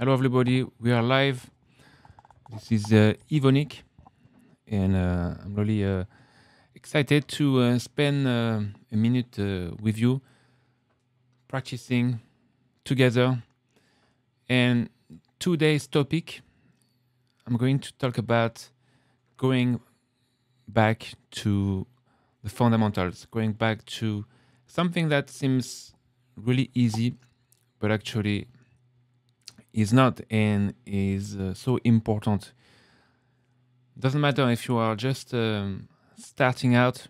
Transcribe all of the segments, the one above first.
Hello, everybody. We are live. This is uh, and uh, I'm really uh, excited to uh, spend uh, a minute uh, with you practicing together. And today's topic, I'm going to talk about going back to the fundamentals, going back to something that seems really easy, but actually is not and is uh, so important. Doesn't matter if you are just um, starting out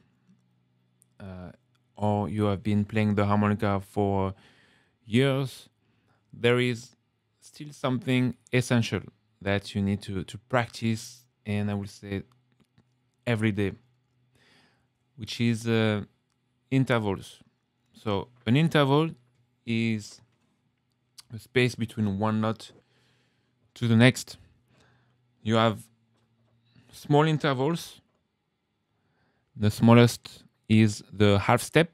uh, or you have been playing the harmonica for years, there is still something essential that you need to, to practice, and I will say every day, which is uh, intervals. So, an interval is a space between one note to the next. You have small intervals. The smallest is the half step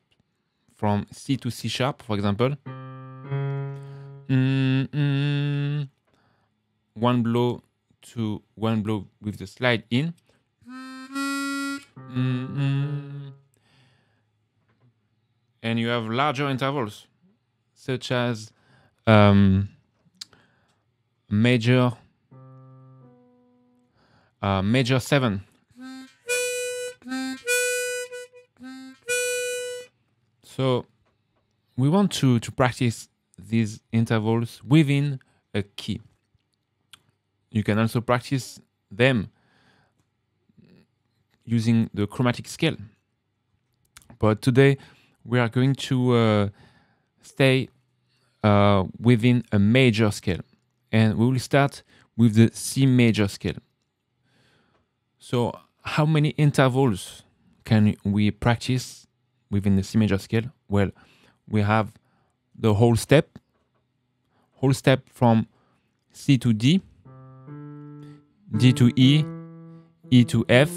from C to C sharp, for example. Mm, mm. One blow to one blow with the slide in. Mm. And you have larger intervals, such as um, major uh, major seven. So we want to, to practice these intervals within a key. You can also practice them using the chromatic scale. But today we are going to uh, stay uh, within a major scale. And we will start with the C major scale. So, how many intervals can we practice within the C major scale? Well, we have the whole step, whole step from C to D, D to E, E to F,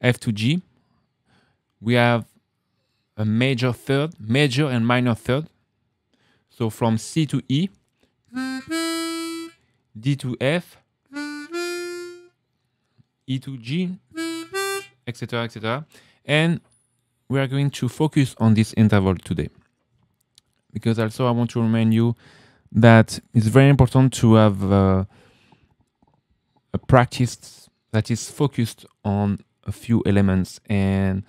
F to G. We have a major third, major and minor third. So from C to E, D to F, E to G, etc., etc. And we are going to focus on this interval today. Because also I want to remind you that it's very important to have uh, a practice that is focused on a few elements. And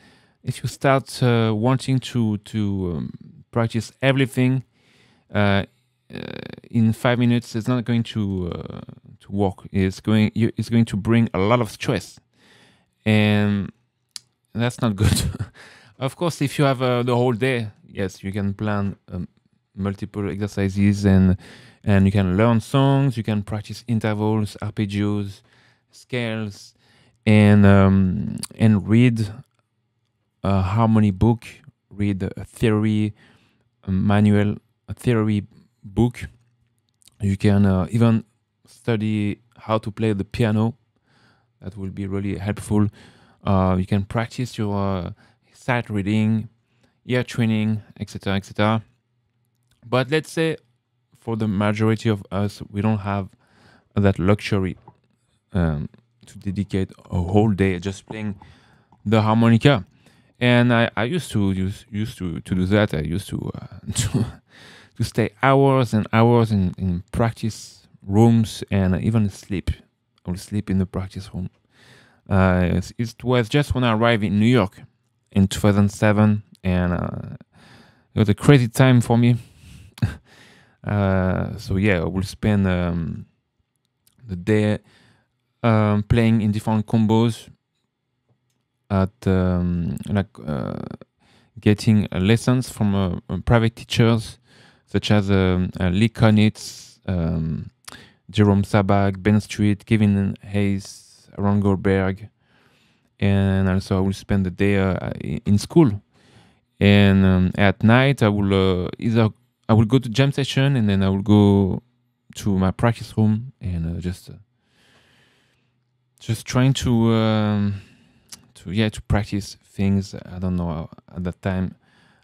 if you start uh, wanting to to um, practice everything in five minutes it's not going to uh, to work. It's going it's going to bring a lot of stress, and that's not good. of course, if you have uh, the whole day, yes, you can plan um, multiple exercises and and you can learn songs. You can practice intervals, arpeggios, scales, and um, and read a harmony book, read a theory a manual theory book. You can uh, even study how to play the piano. That will be really helpful. Uh, you can practice your uh, sight reading, ear training, etc., etc. But let's say for the majority of us, we don't have that luxury um, to dedicate a whole day just playing the harmonica. And I, I used to use used to, to do that. I used to uh, to to stay hours and hours in, in practice rooms and even sleep. I would sleep in the practice room. Uh, it was just when I arrived in New York in 2007, and uh, it was a crazy time for me. uh, so yeah, I will spend um, the day um, playing in different combos at um, like uh, getting lessons from uh, private teachers such as um, uh, Lee Konitz, um, Jerome Sabbagh, Ben Street, Kevin Hays, Ron Goldberg, and also I will spend the day uh, in school. And um, at night, I will uh, either I will go to jam session and then I will go to my practice room and uh, just uh, just trying to um, to yeah to practice things. I don't know at that time.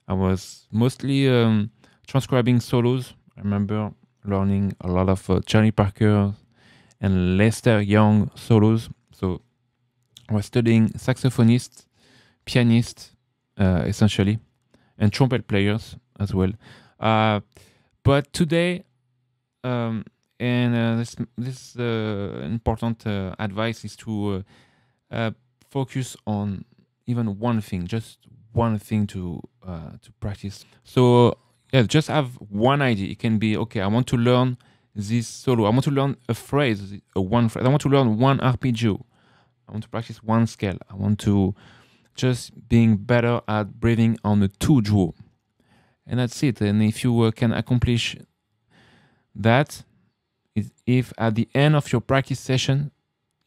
I was mostly um, transcribing solos. I remember learning a lot of uh, Charlie Parker and Lester Young solos. So I was studying saxophonists, pianists, uh, essentially, and trumpet players as well. Uh, but today, um, and uh, this this uh, important uh, advice is to uh, focus on even one thing, just one thing to to practice. So yeah, just have one idea. It can be okay. I want to learn this solo. I want to learn a phrase, a one phrase. I want to learn one arpeggio. I want to practice one scale. I want to just being better at breathing on the two draw, and that's it. And if you uh, can accomplish that, if at the end of your practice session,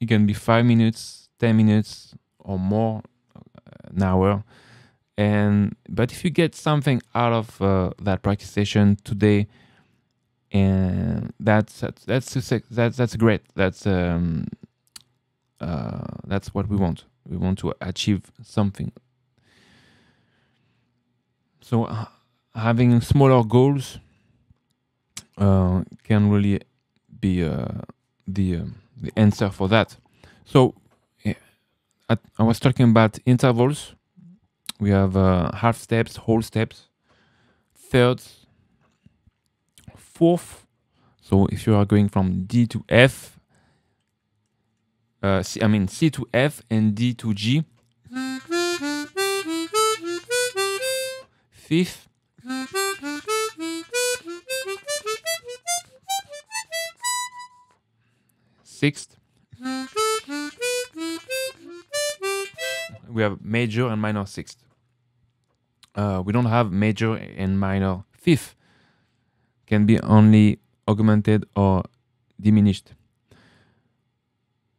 it can be five minutes, ten minutes, or more, uh, an hour and but if you get something out of uh, that practice session today and that's that's that's that's, that's great. That's um uh that's what we want. We want to achieve something. So uh, having smaller goals uh, can really be uh, the uh, the answer for that. So yeah, I, I was talking about intervals we have uh, half steps, whole steps, thirds, fourth. So if you are going from D to F, uh, C, I mean C to F and D to G. Fifth. Sixth. We have major and minor sixth uh, we don't have major and minor fifth can be only augmented or diminished.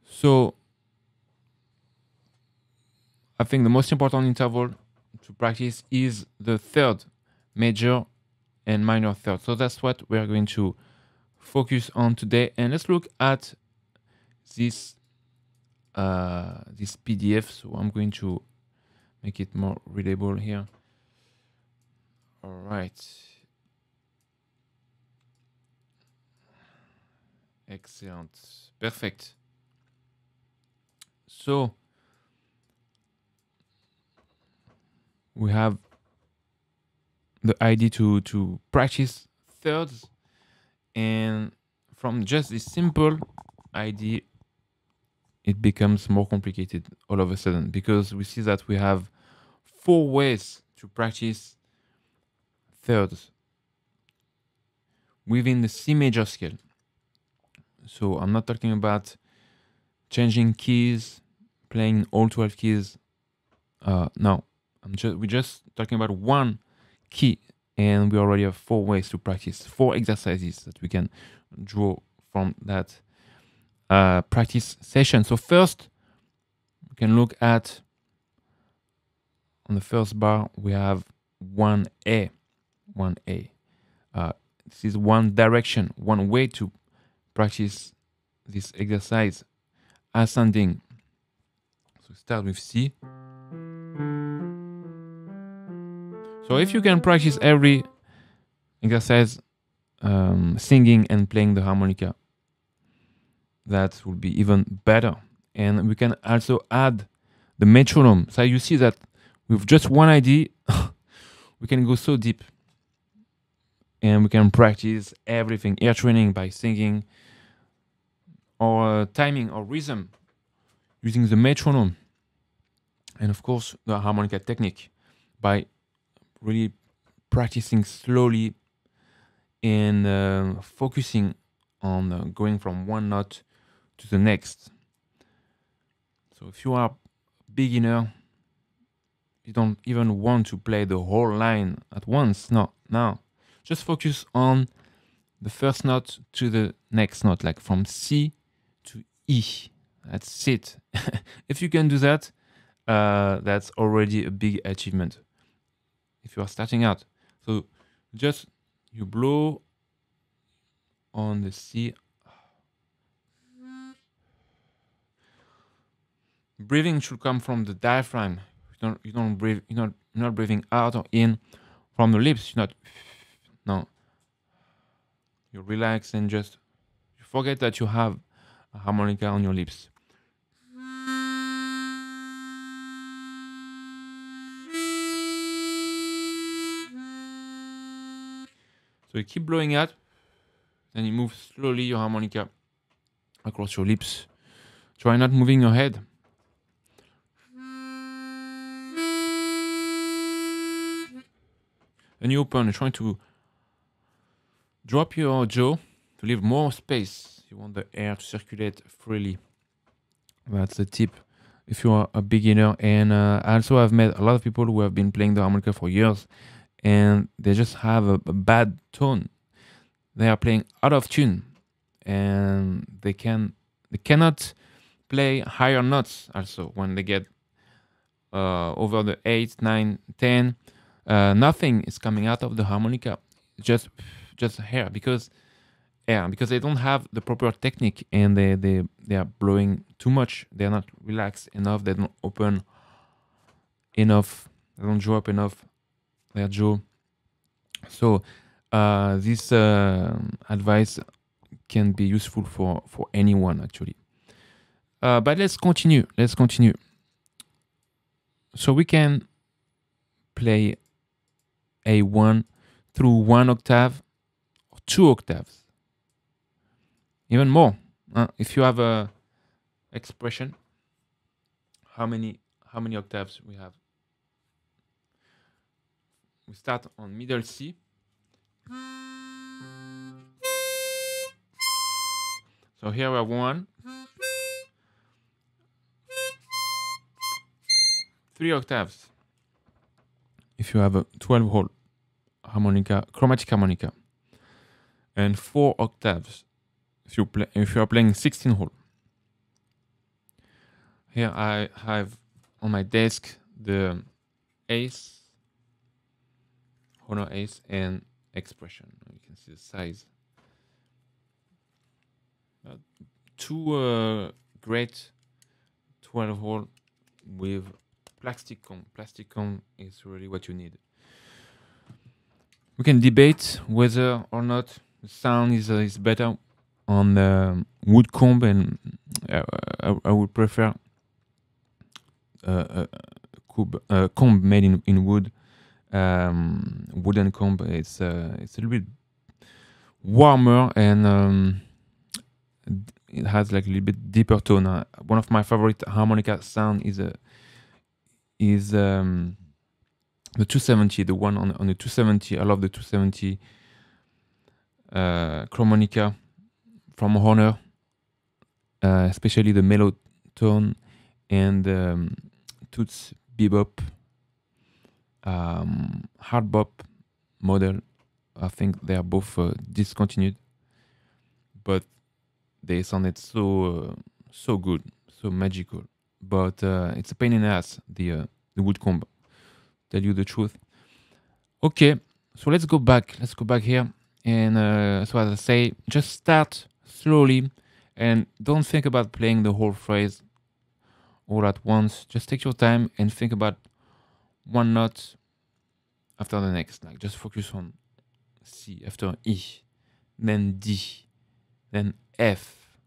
So i think the most important interval to practice is the third major and minor third. So that's what we're going to focus on today. And let's look at this uh, this pdf so i'm going to make it more readable here all right. Excellent. Perfect. So we have the idea to to practice thirds and from just this simple idea it becomes more complicated all of a sudden because we see that we have four ways to practice thirds within the C major scale. So I'm not talking about changing keys, playing all 12 keys. Uh, no, I'm just we're just talking about one key, and we already have four ways to practice, four exercises that we can draw from that uh, practice session. So first, we can look at on the first bar we have one A. Uh, this is one direction, one way to practice this exercise ascending. So start with C. So if you can practice every exercise um, singing and playing the harmonica, that will be even better. And we can also add the metronome. So you see that with just one idea, we can go so deep and we can practice everything. Ear training by singing or timing or rhythm using the metronome. And of course the harmonica technique by really practicing slowly and uh, focusing on uh, going from one note to the next. So if you are a beginner you don't even want to play the whole line at once. No no just focus on the first note to the next note, like from C to E. That's it. if you can do that, uh, that's already a big achievement if you are starting out. So just you blow on the C. Breathing should come from the diaphragm. You don't you don't breathe you're not you're not breathing out or in from the lips. You're not no. you relax and just you forget that you have a harmonica on your lips. So you keep blowing out, and you move slowly your harmonica across your lips. Try not moving your head. And you open, trying to drop your jaw to leave more space. You want the air to circulate freely. That's the tip if you are a beginner. And uh, also, I've met a lot of people who have been playing the harmonica for years and they just have a, a bad tone. They are playing out of tune and they can they cannot play higher notes also when they get uh, over the 8 9 10 uh, nothing is coming out of the harmonica just just hair because air because they don't have the proper technique and they they, they are blowing too much. They're not relaxed enough. They don't open enough. They don't draw up enough. Their jaw. So uh, this uh, advice can be useful for for anyone actually. Uh, but let's continue. Let's continue. So we can play a1 through one octave two octaves. Even more uh, if you have a expression how many how many octaves we have? We start on middle C. So here we have one three octaves. If you have a 12 hole harmonica chromatic harmonica and four octaves. If you play if you are playing 16 hole. Here i have on my desk the ace Hohner ace and expression. You can see the size. Uh, two uh, great 12 hole with plastic comb. Plastic comb is really what you need. We can debate whether or not the sound is, uh, is better on the wood comb and uh, I, I, would prefer uh, comb, uh, comb made in, in wood um, wooden comb it's uh, it's a little bit warmer and um, it has like a little bit deeper tone uh, one of my favorite harmonica sound is a is um, the 270, the one on, on the 270. I love the 270 uh, Chromonica from Hohner, uh, especially the mellow tone and um, Toots Bebop um, Hard Bop model. I think they are both uh, discontinued, but they sounded so uh, so good, so magical. But uh, it's a pain in the ass the uh, the wood comb tell you the truth. Okay, so let's go back. Let's go back here. And uh, so as I say, just start slowly and don't think about playing the whole phrase all at once. Just take your time and think about one note after the next. Like just focus on C after E, then D, then F,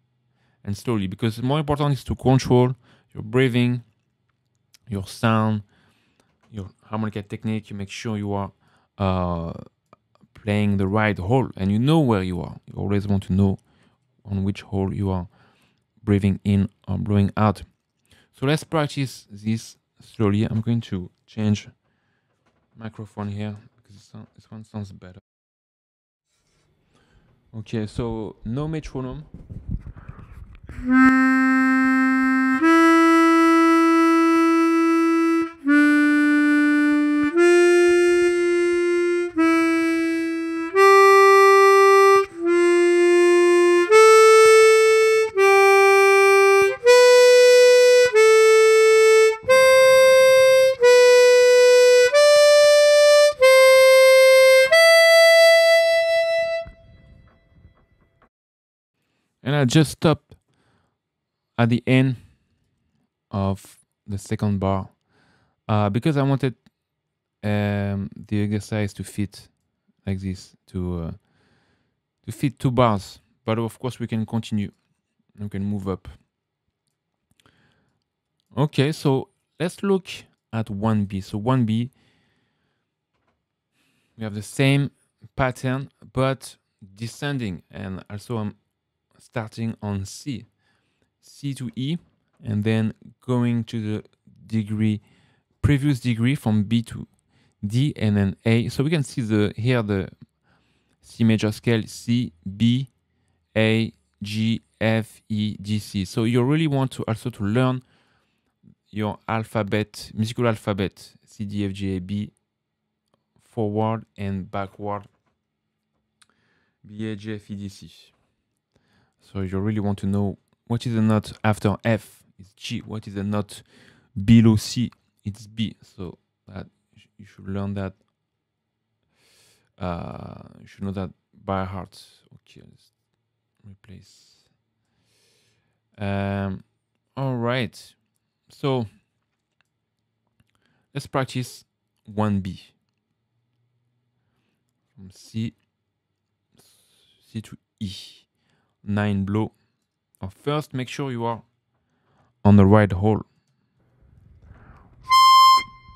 and slowly. Because more important is to control your breathing, your sound, your harmonica technique, you make sure you are uh, playing the right hole and you know where you are. You always want to know on which hole you are breathing in or blowing out. So let's practice this slowly. I'm going to change microphone here because this one sounds better. Okay, so no metronome. I just stopped at the end of the second bar uh, because I wanted um, the exercise to fit like this to uh, to fit two bars, but of course we can continue. We can move up. Okay, so let's look at 1B. So 1B, we have the same pattern, but descending. And also I'm starting on C, C to E, and then going to the degree, previous degree from B to D and then A. So we can see the here the C major scale C, B, A, G, F, E, D, C. So you really want to also to learn your alphabet, musical alphabet, C, D, F, G, A, B, forward and backward, B, A, G, F, E, D, C. So you really want to know what is the note after F, it's G. What is the note below C, it's B. So that you should learn that. Uh, you should know that by heart. Okay, let's replace. Um, all right. So let's practice 1B. From C, C to E. Nine blow. first, make sure you are on the right hole.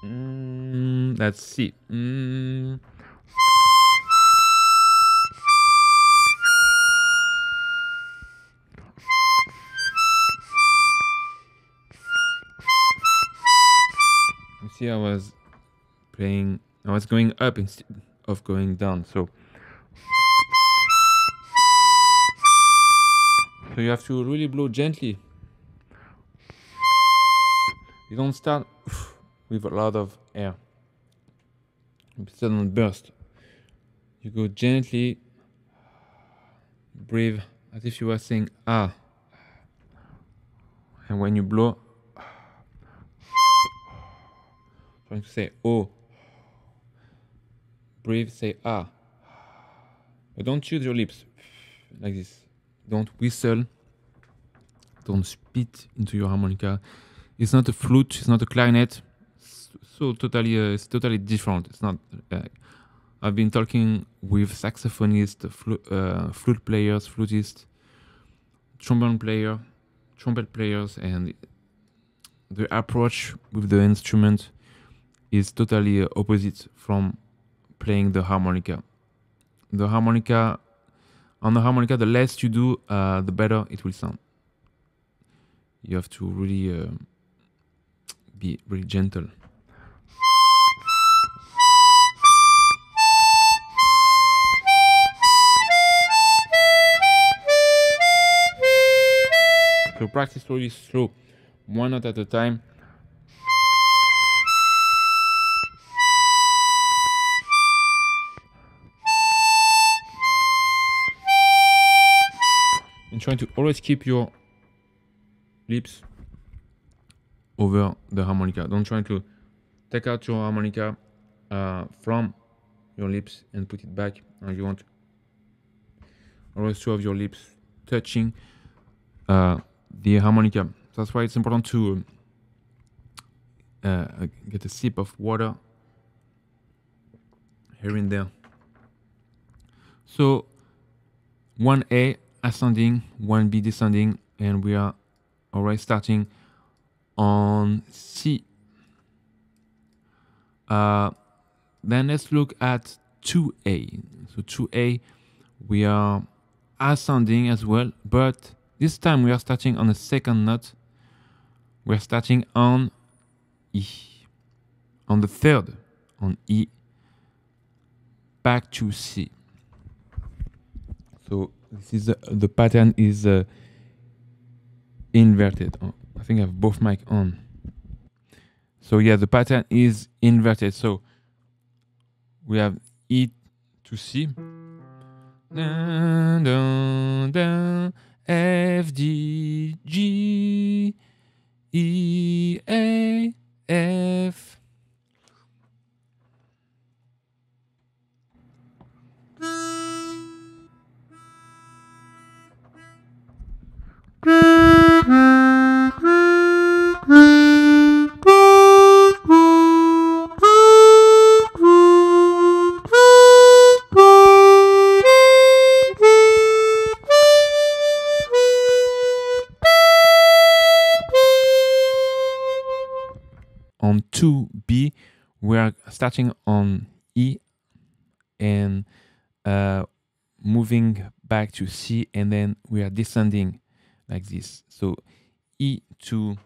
Mm, let's see. Mm. You see, I was playing, I was going up instead of going down. So, so you have to really blow gently. You don't start with a lot of air. You suddenly burst. You go gently, breathe as if you were saying ah. And when you blow, trying to say oh. Breathe, say ah. But don't use your lips like this. Don't whistle. Don't spit into your harmonica. It's not a flute. It's not a clarinet. So totally, uh, it's totally different. It's not. Uh, I've been talking with saxophonists, uh, flute players, flutists, trombone player, trumpet players, and the approach with the instrument is totally opposite from playing the harmonica. The harmonica, on the harmonica, the less you do, uh, the better it will sound. You have to really uh, be really gentle. So practice really slow, one note at a time. Trying to always keep your lips over the harmonica. Don't try to take out your harmonica uh, from your lips and put it back. And you want always to have your lips touching uh, the harmonica. That's why it's important to uh, get a sip of water here and there. So 1A ascending, 1B descending, and we are already starting on C. Uh, then let's look at 2A. So 2A, we are ascending as well, but this time we are starting on the second note. We're starting on E. On the third, on E, back to C. So this is uh, the pattern is uh, inverted. Oh, I think I have both mic on. So yeah, the pattern is inverted. So we have E to C. Dun, dun, dun, F, D, G, E, A, F. starting on E and uh, moving back to C, and then we are descending like this. So E to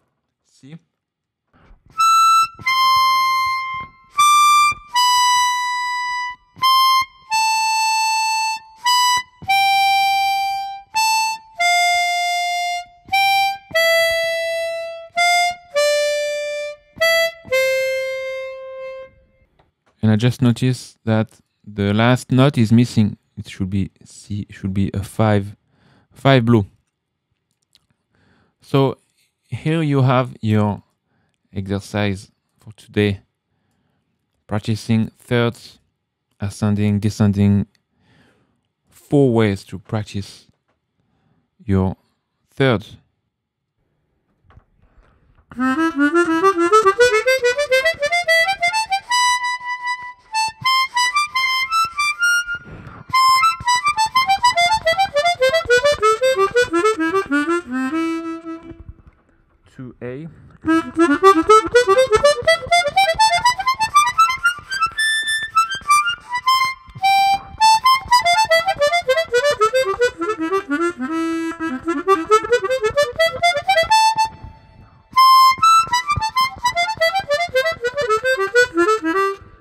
And I just noticed that the last note is missing. It should be C, should be a five, five blue. So here you have your exercise for today. Practicing thirds, ascending, descending, four ways to practice your thirds. A.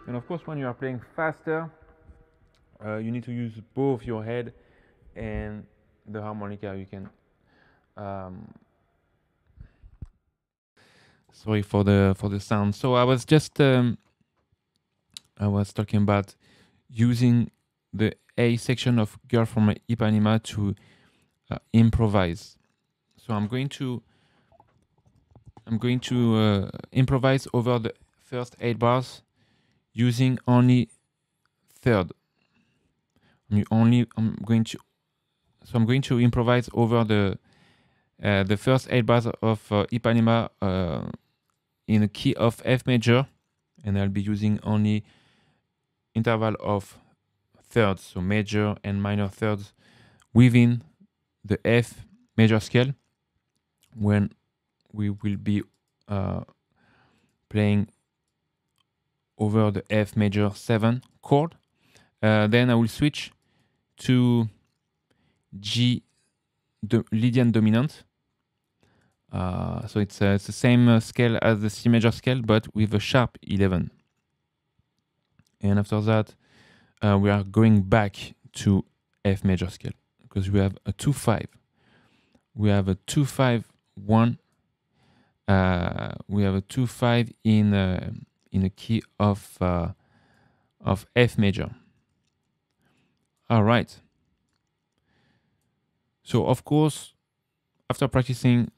And of course, when you are playing faster, uh, you need to use both your head and the harmonica. You can. Um, sorry for the for the sound. So I was just um, I was talking about using the A section of Girl from Ipanema to uh, improvise. So I'm going to I'm going to uh, improvise over the first eight bars using only third. I'm only I'm going to so I'm going to improvise over the uh, the first eight bars of uh, Ipanema uh, in a key of F major, and I'll be using only interval of thirds, so major and minor thirds within the F major scale when we will be uh, playing over the F major 7 chord. Uh, then I will switch to G the Lydian dominant. Uh, so it's, uh, it's the same uh, scale as the C major scale, but with a sharp 11. And after that, uh, we are going back to F major scale because we have a 2 5. We have a 2 5 1. Uh, we have a 2 5 in, in a key of, of F major. All right. So, of course, after practicing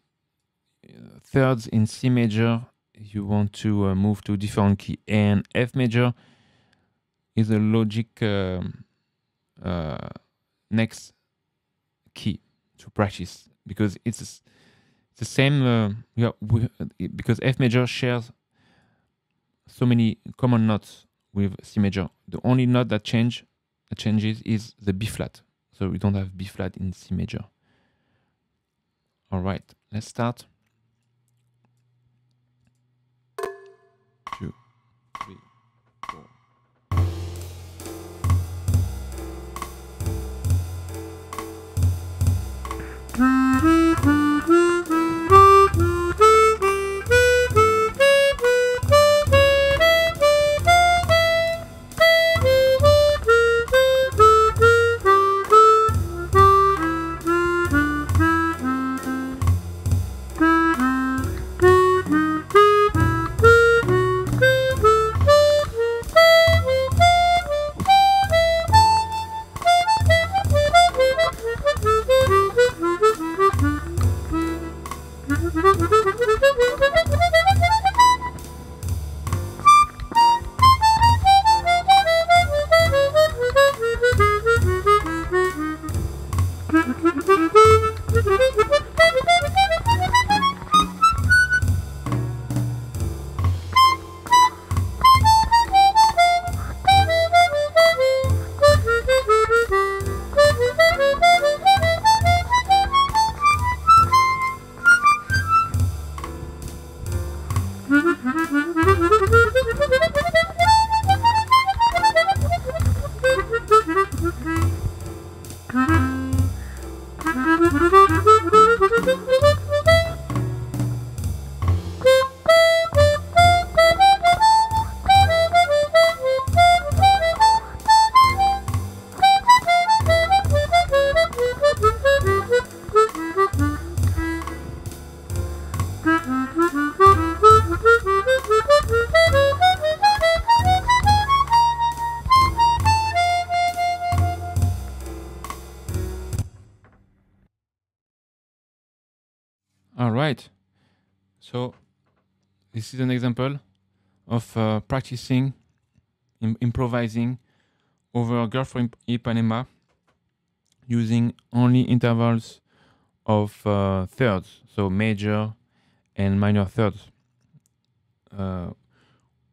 thirds in C major, you want to uh, move to different key. And F major is a logic um, uh, next key to practice because it's the same. Uh, yeah, we, because F major shares so many common notes with C major. The only note that change that changes is the B flat. So we don't have B flat in C major. All right, let's start. This is an example of uh, practicing im- improvising over Girl from Ip- Ipanema using only intervals of uh, thirds, so major and minor thirds, uh,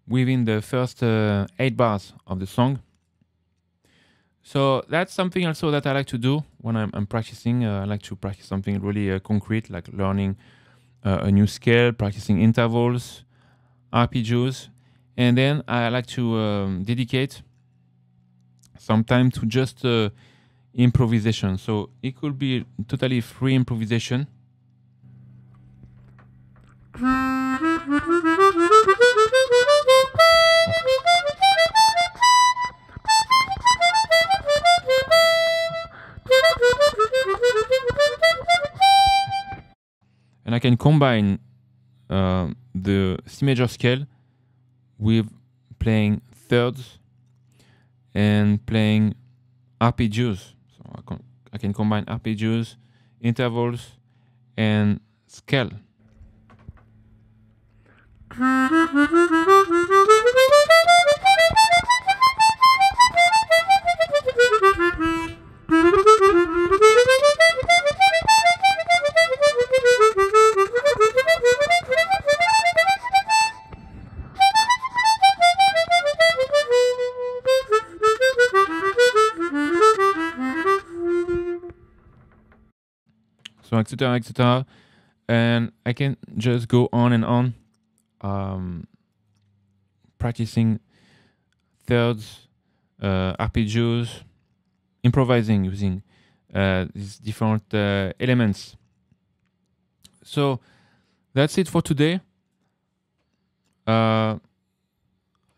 within the first uh, eight bars of the song. So that's something also that I like to do when I'm, I'm practicing. Uh, I like to practice something really uh, concrete, like learning uh, a new scale, practicing intervals, arpeggios, and then I like to um, dedicate some time to just uh, improvisation. So it could be totally free improvisation. and I can combine uh, the C major scale with playing thirds and playing arpeggios. So I I can combine arpeggios, intervals, and scale. etc etc and i can just go on and on um, practicing thirds uh, arpeggios improvising using uh, these different uh, elements. So that's it for today. Uh,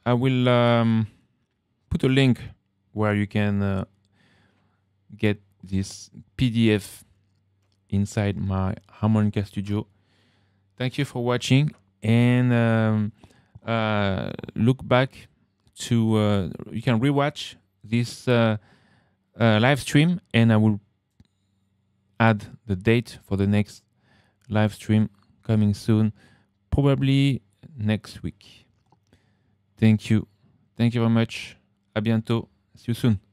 i will um, put a link where you can uh, get this pdf inside my harmonica studio. Thank you for watching and um, uh, look back to uh, you can rewatch this uh, uh, live stream and i will add the date for the next live stream coming soon probably next week. Thank you. Thank you very much. À bientôt. See you soon